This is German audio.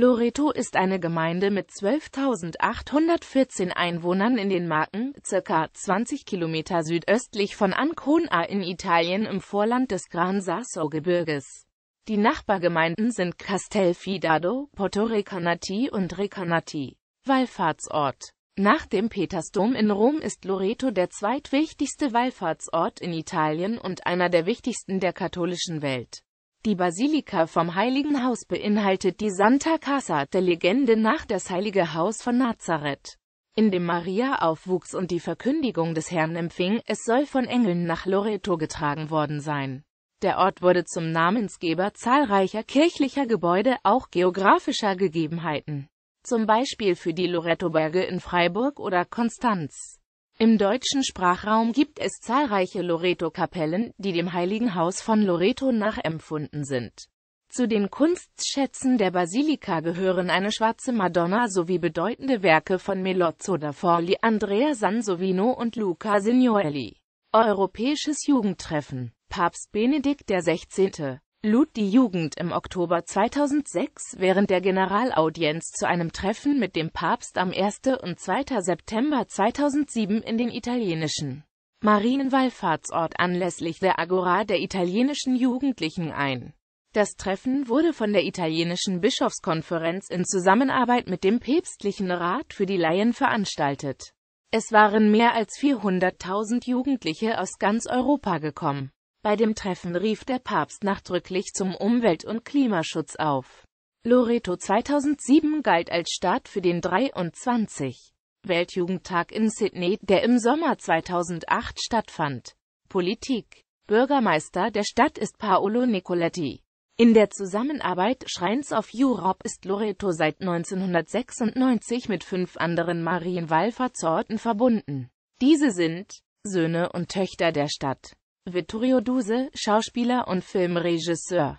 Loreto ist eine Gemeinde mit 12.814 Einwohnern in den Marken, circa 20 Kilometer südöstlich von Ancona in Italien im Vorland des Gran Sasso-Gebirges. Die Nachbargemeinden sind Castelfidardo, Porto Recanati und Recanati. Wallfahrtsort Nach dem Petersdom in Rom ist Loreto der zweitwichtigste Wallfahrtsort in Italien und einer der wichtigsten der katholischen Welt. Die Basilika vom Heiligen Haus beinhaltet die Santa Casa der Legende nach das Heilige Haus von Nazareth, in dem Maria aufwuchs und die Verkündigung des Herrn empfing, es soll von Engeln nach Loreto getragen worden sein. Der Ort wurde zum Namensgeber zahlreicher kirchlicher Gebäude, auch geografischer Gegebenheiten, zum Beispiel für die Lorettoberge in Freiburg oder Konstanz. Im deutschen Sprachraum gibt es zahlreiche Loreto-Kapellen, die dem Heiligen Haus von Loreto nachempfunden sind. Zu den Kunstschätzen der Basilika gehören eine schwarze Madonna sowie bedeutende Werke von Melozzo da Forli, Andrea Sansovino und Luca Signorelli. Europäisches Jugendtreffen Papst Benedikt XVI lud die Jugend im Oktober 2006 während der Generalaudienz zu einem Treffen mit dem Papst am 1. und 2. September 2007 in den italienischen Marienwallfahrtsort anlässlich der Agora der italienischen Jugendlichen ein. Das Treffen wurde von der italienischen Bischofskonferenz in Zusammenarbeit mit dem Päpstlichen Rat für die Laien veranstaltet. Es waren mehr als 400.000 Jugendliche aus ganz Europa gekommen. Bei dem Treffen rief der Papst nachdrücklich zum Umwelt- und Klimaschutz auf. Loreto 2007 galt als Start für den 23. Weltjugendtag in Sydney, der im Sommer 2008 stattfand. Politik Bürgermeister der Stadt ist Paolo Nicoletti. In der Zusammenarbeit Shrines of Europe ist Loreto seit 1996 mit fünf anderen Marienwallfahrtsorten verbunden. Diese sind Söhne und Töchter der Stadt Vittorio Duse, Schauspieler und Filmregisseur